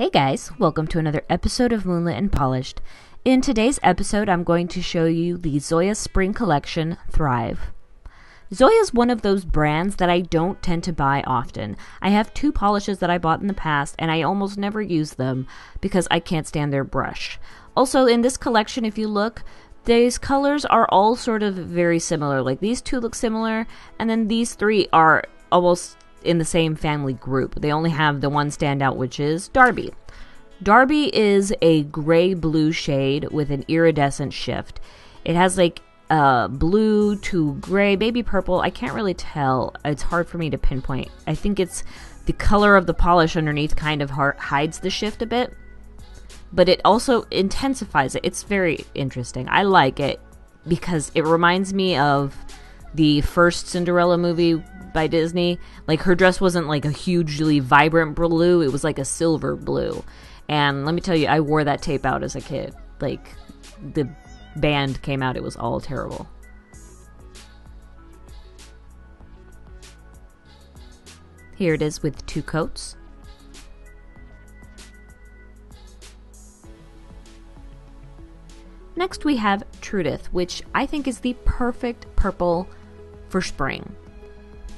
Hey guys, welcome to another episode of Moonlit and Polished. In today's episode, I'm going to show you the Zoya Spring Collection Thrive. Zoya is one of those brands that I don't tend to buy often. I have two polishes that I bought in the past and I almost never use them because I can't stand their brush. Also, in this collection, if you look, these colors are all sort of very similar. Like these two look similar, and then these three are almost in the same family group. They only have the one standout, which is Darby. Darby is a gray blue shade with an iridescent shift. It has like uh, blue to gray, maybe purple. I can't really tell. It's hard for me to pinpoint. I think it's the color of the polish underneath kind of hides the shift a bit, but it also intensifies it. It's very interesting. I like it because it reminds me of the first Cinderella movie by Disney. Like her dress wasn't like a hugely vibrant blue, it was like a silver blue. And let me tell you, I wore that tape out as a kid. Like the band came out, it was all terrible. Here it is with two coats. Next we have Trudith, which I think is the perfect purple for spring.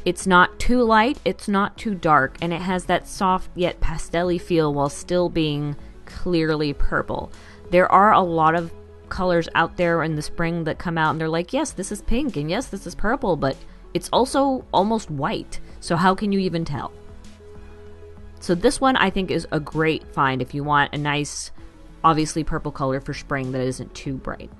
It's not too light, it's not too dark, and it has that soft yet pastelly feel while still being clearly purple. There are a lot of colors out there in the spring that come out and they're like, yes, this is pink, and yes, this is purple, but it's also almost white. So, how can you even tell? So, this one I think is a great find if you want a nice, obviously purple color for spring that isn't too bright.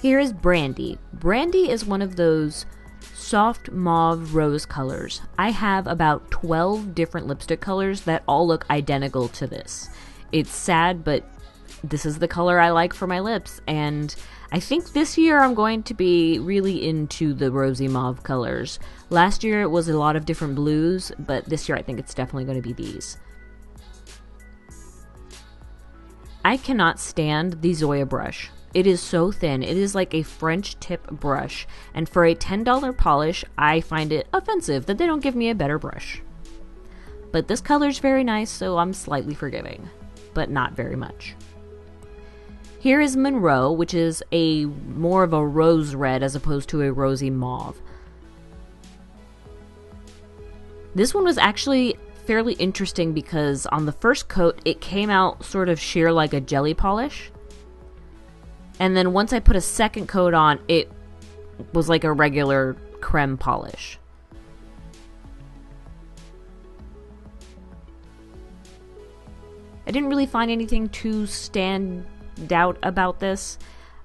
Here is Brandi. Brandi is one of those soft mauve rose colors. I have about 12 different lipstick colors that all look identical to this. It's sad, but this is the color I like for my lips, and I think this year I'm going to be really into the rosy mauve colors. Last year it was a lot of different blues, but this year I think it's definitely going to be these. I cannot stand the Zoya brush. It is so thin. It is like a French tip brush. And for a $10 polish, I find it offensive that they don't give me a better brush. But this color is very nice, so I'm slightly forgiving, but not very much. Here is Monroe, which is a more of a rose red as opposed to a rosy mauve. This one was actually fairly interesting because on the first coat it came out sort of sheer like a jelly polish and then once I put a second coat on, it was like a regular creme polish. I didn't really find anything to stand out about this.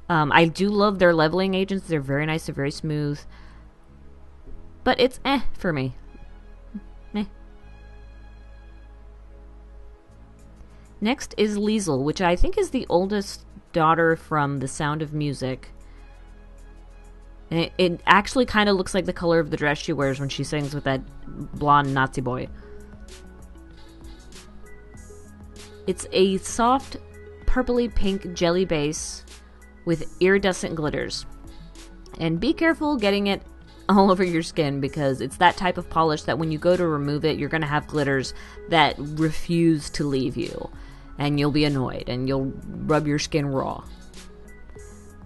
Um, I do love their leveling agents. They're very nice. They're very smooth. But it's eh for me. Eh. Next is Leisel, which I think is the oldest daughter from The Sound of Music. It, it actually kind of looks like the color of the dress she wears when she sings with that blonde Nazi boy. It's a soft, purpley pink jelly base with iridescent glitters. And be careful getting it all over your skin because it's that type of polish that when you go to remove it, you're going to have glitters that refuse to leave you and you'll be annoyed and you'll rub your skin raw.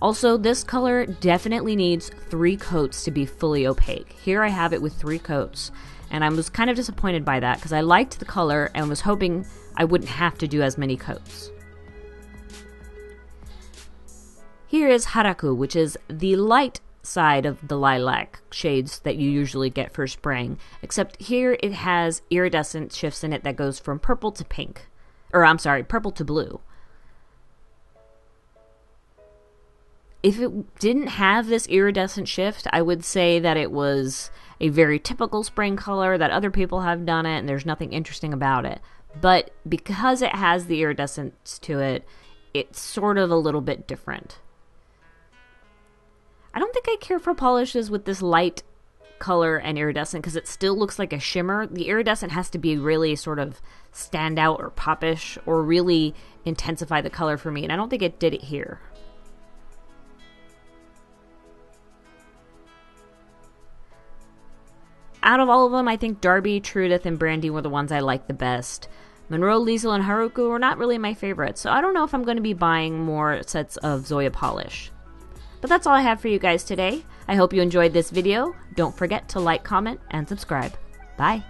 Also, this color definitely needs three coats to be fully opaque. Here I have it with three coats, and I was kind of disappointed by that because I liked the color and was hoping I wouldn't have to do as many coats. Here is Haruko, which is the light side of the lilac shades that you usually get for spring, except here it has iridescent shifts in it that goes from purple to pink or I'm sorry, purple to blue. If it didn't have this iridescent shift, I would say that it was a very typical spring color that other people have done it and there's nothing interesting about it. But because it has the iridescence to it, it's sort of a little bit different. I don't think I care for polishes with this light color and iridescent because it still looks like a shimmer. The iridescent has to be really sort of stand out or popish or really intensify the color for me, and I don't think it did it here. Out of all of them, I think Darby, Trudith, and Brandi were the ones I liked the best. Monroe, Leisel, and Haruko were not really my favorites, so I don't know if I'm going to be buying more sets of Zoya Polish. But that's all I have for you guys today. I hope you enjoyed this video. Don't forget to like, comment, and subscribe. Bye.